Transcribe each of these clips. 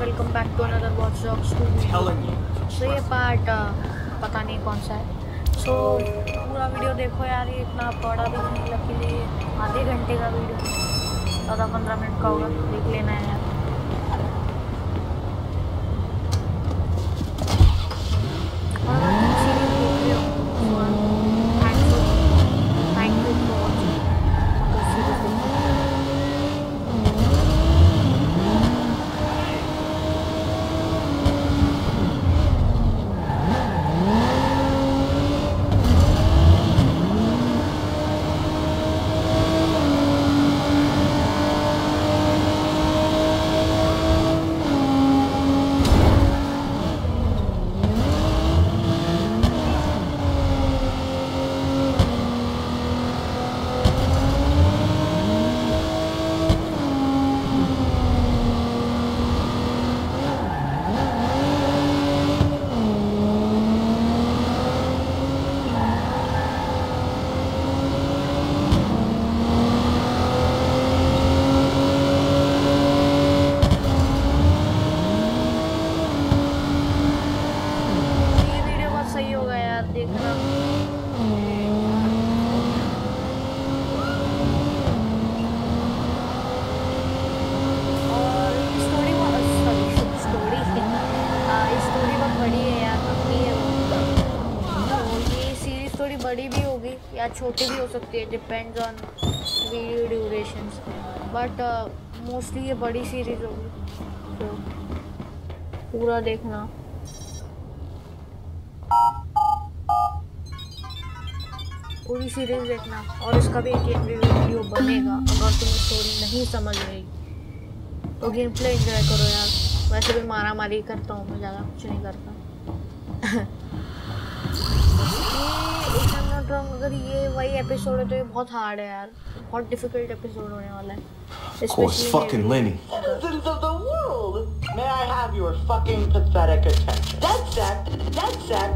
Welcome back to another watch. So ये part पता नहीं कौन सा है। सो so, पूरा वीडियो देखो यार ये इतना बड़ा भी नहीं लग लिए आधे घंटे का वीडियो चौदह पंद्रह मिनट का होगा देख लेना है यार। और अगर तुम सीरीज़ देख रहे हो thank you thank you for watching series देखो ये वीडियो बहुत सही होगा यार देखना और स्टोरी बहुत सॉरी स्टोरी स्टोरी बहुत बड़ी है यार लंबी है वो तो ये सीरीज़ थोड़ी बड़ी भी होगी या छोटी भी हो सकती है depends on video duration but mostly ये बड़ी सीरीज़ होगी तो पूरा देखना। पूरी सीरीज़ देखना, और इसका भी एक वीडियो बनेगा, अगर तुम्हें स्टोरी नहीं समझ रही। तो गेम प्ले एंजॉय करो यार। वैसे भी मारा मारी करता हूँ मैं, ज़्यादा कुछ नहीं करता। ये if I'm not wrong, अगर ये वही एपिसोड है तो ये बहुत हार्ड है यार बहुत डिफिकल्ट एपिसोड होने वाला है Of course, Especially fucking मेरे Lenny. लिए। citizens of the world, may I have your fucking pathetic attention? Dead Sack, Dead Sack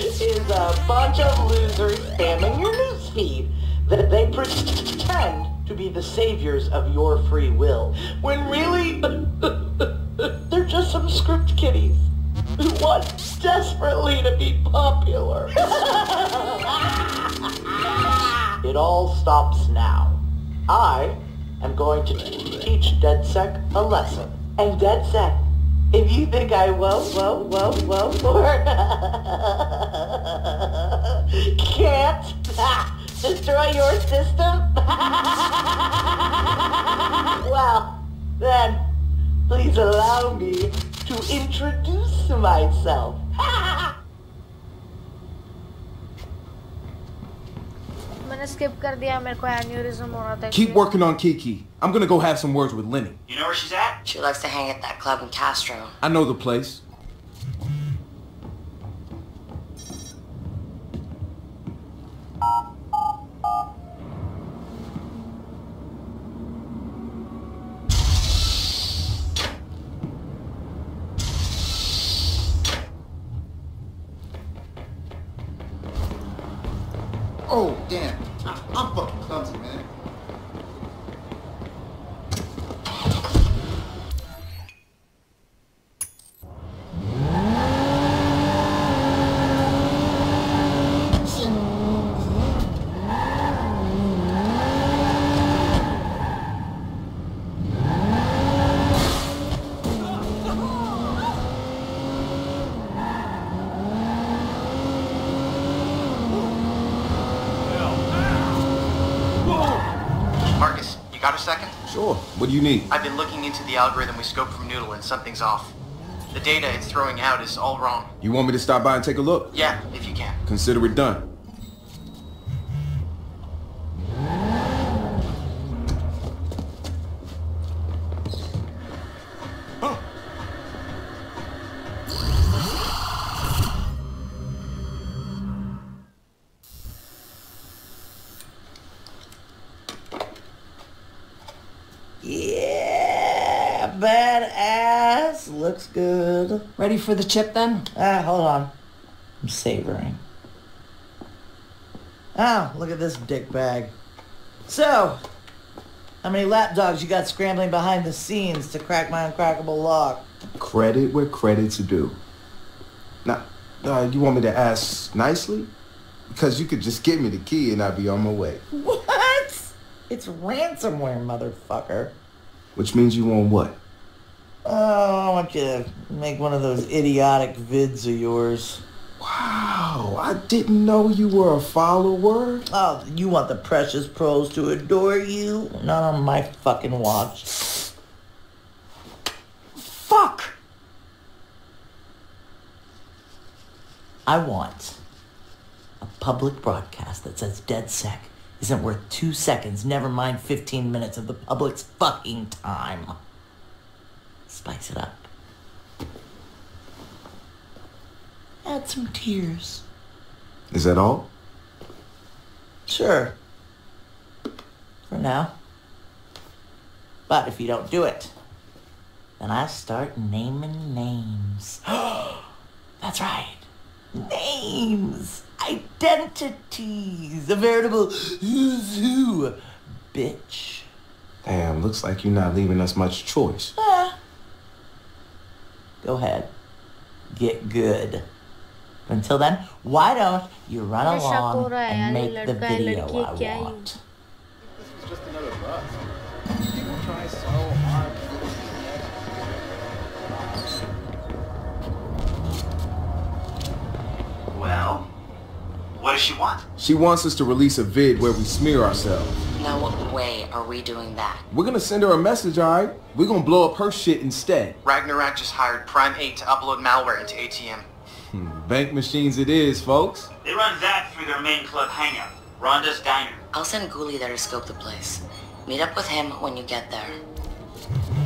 is a bunch of losers spamming your newsfeed that they pretend to be the saviors of your free will, when really they're just some script kiddies who want desperately to be popular. it all stops now. I am going to teach DedSec a lesson. And DedSec, if you think I won't, won't, won't, won't, or can't destroy your system, well, then please allow me to introduce myself. मैंने skip कर दिया मेरे को aneurysm हो रहा था Keep इसलिए। working on Kiki. I'm gonna go have some words with Lenny. You know where she's at? She likes to hang at that club in Castro. I know the place. Oh, damn. I- I'm fucking clumsy, man. Shit. Marcus, you got a second? Sure. What do you need? I've been looking into the algorithm we scoped from Nudle and something's off. The data it's throwing out is all wrong. You want me to stop by and take a look? Yeah, if you can. Consider it done. Looks good. Ready for the chip then? Ah, hold on. I'm savoring. Oh, look at this dick bag. So, How many lapdogs you got scrambling behind the scenes to crack my uncrackable lock? Credit where credit's due. Now, uh, you want me to ask nicely? Because you could just give me the key and I'd be on my way. What? It's ransomware, motherfucker. Which means you want what? Oh, I want you to make one of those idiotic vids of yours. Wow, I didn't know you were a follower. Oh, you want the precious pros to adore you? Not on my fucking watch. Fuck! I want a public broadcast that says DedSec isn't worth two seconds, never mind 15 minutes of the public's fucking time. Spice it up. Add some tears. Is that all? Sure. For now. But if you don't do it, then I start naming names. That's right. Names. Identities. A veritable who's who. Bitch. Damn, looks like you're not leaving us much choice. Go ahead. Get good. Until then, why don't you run along and make the video I want? Well, what does she want? She wants us to release a vid where we smear ourselves. No way are we doing that. We're gonna send her a message, alright? We're gonna blow up her shit instead. Ragnarok just hired Prime 8 to upload malware into ATM. Hmm, bank machines it is, folks. They run that through their main club hangout, Rhonda's Diner. I'll send Ghoulie there to scope the place. Meet up with him when you get there.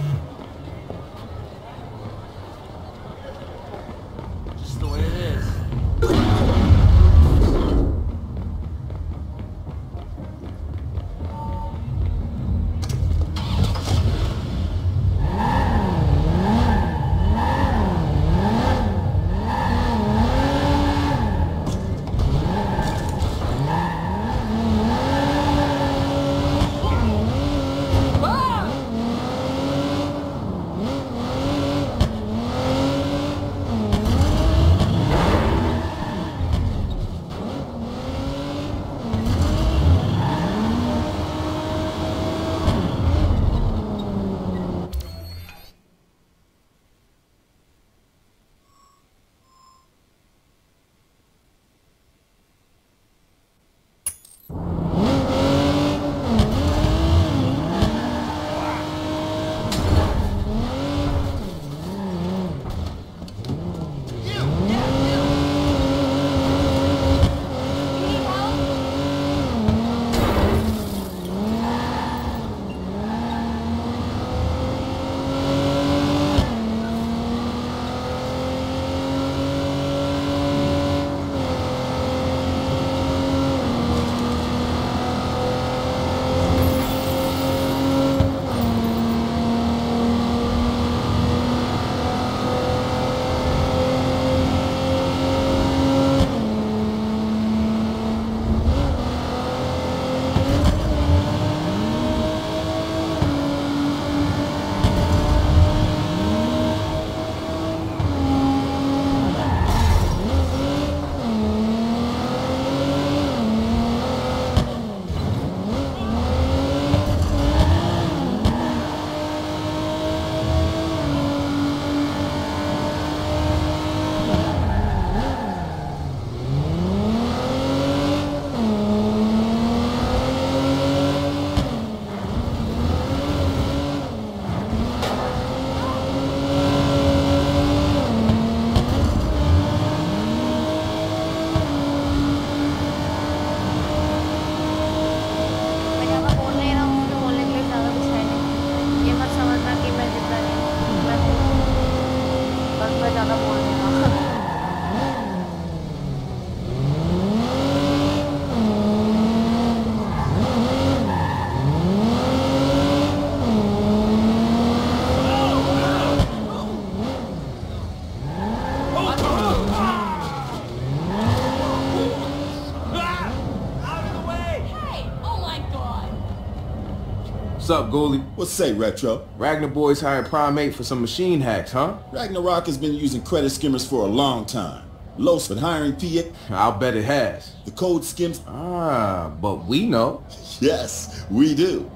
What's up, Ghoulie? What's say, Retro? Ragnar Boys hired Primate for some machine hacks, huh? Ragnarok has been using credit skimmers for a long time. Los been hiring PA. I'll bet it has. The code skims. Ah, but we know. Yes, we do.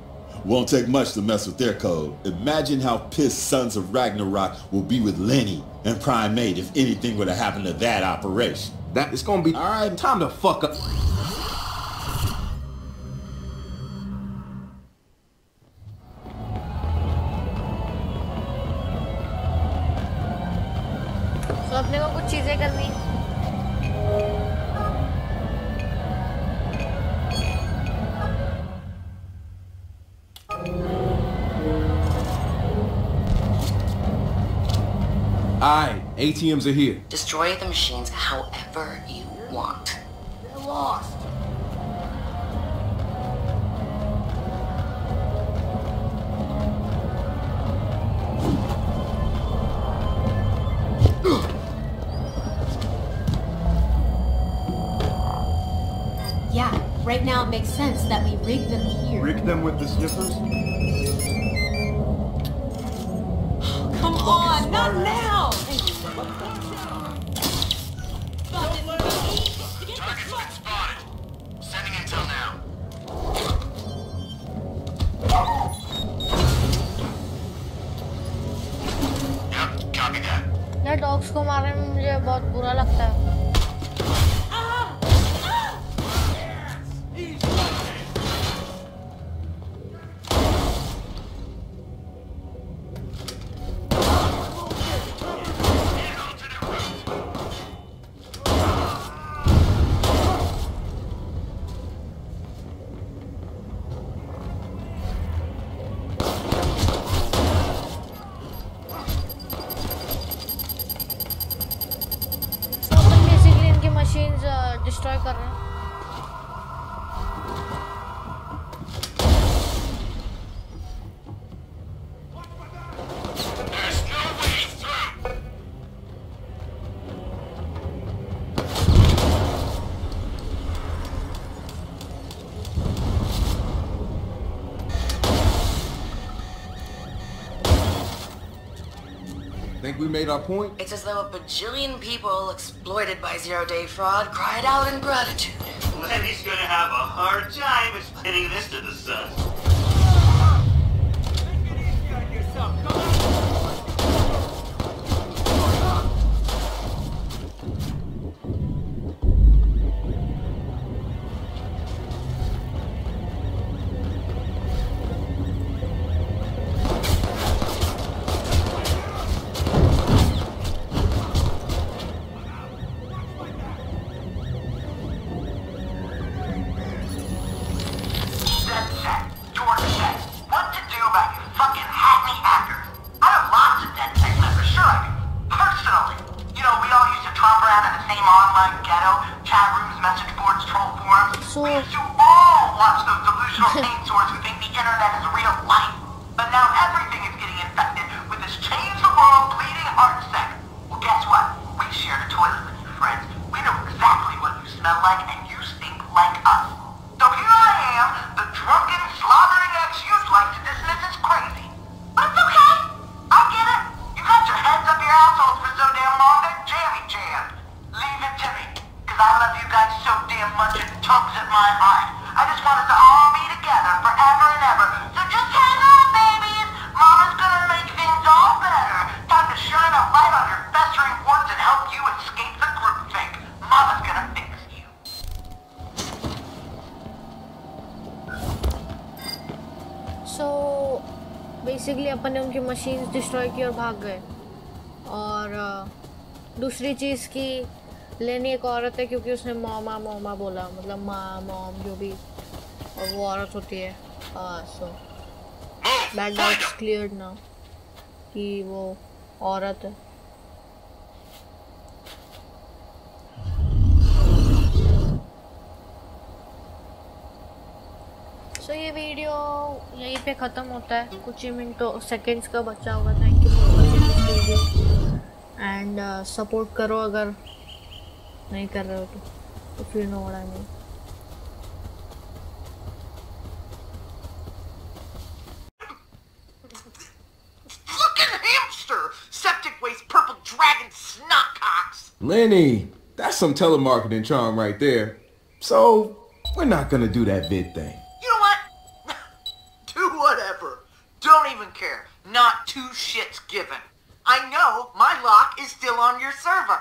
Won't take much to mess with their code. Imagine how pissed Sons of Ragnarok will be with Lenny and Primate if anything would have happened to that operation. That it's gonna be All right. time to fuck up. चीजें करनी Alright, ATMs are here. Destroy the machines however you want. They're lost. right now it makes sense that we rig them here. Rig them with the sniffers? Come on, not now! Target's been spotted. Sending intel now. Yep, copy that. यार dogs को मारने में मुझे बहुत बुरा लगता है Think we made our point? It's as though a bajillion people exploited by zero-day fraud cried out in gratitude. Lenny's gonna have a hard time explaining this to the son. Troll forums. So- we used to all watch those delusional pain swords who think the internet is real life. But now everything is getting infected with this change the world bleeding heart sec. Well, guess what? We shared a toilet with you, friends. We know exactly what you smell like, much it tugs at my heart. I just want us to all be together forever and ever. So just hang on, babies. Mama's gonna make things all better. Time to shine a light on your festering warts and help you escape the groupthink. Mama's gonna fix you. So basically अपन ने उनकी machines destroy की और भाग गए और अ, दूसरी चीज़ की लेनी एक औरत है क्योंकि उसने मोमा मोमा बोला। मतलब माँ मॉम जो भी। और वो औरत होती है। सो दैट डाउट्स क्लियर ना कि वो औरत है। सो so, ये वीडियो यहीं पे ख़त्म होता है। कुछ ही मिनटों सेकंड्स का बचा होगा। Thank you for watching this video and support करो अगर नहीं कर रहे हो तो if no what I Lenny, that's some telemarketing charm right there. So, we're not gonna do that vid thing. You know what? do whatever. Don't even care. Not two shits given. I know my lock is still on your server.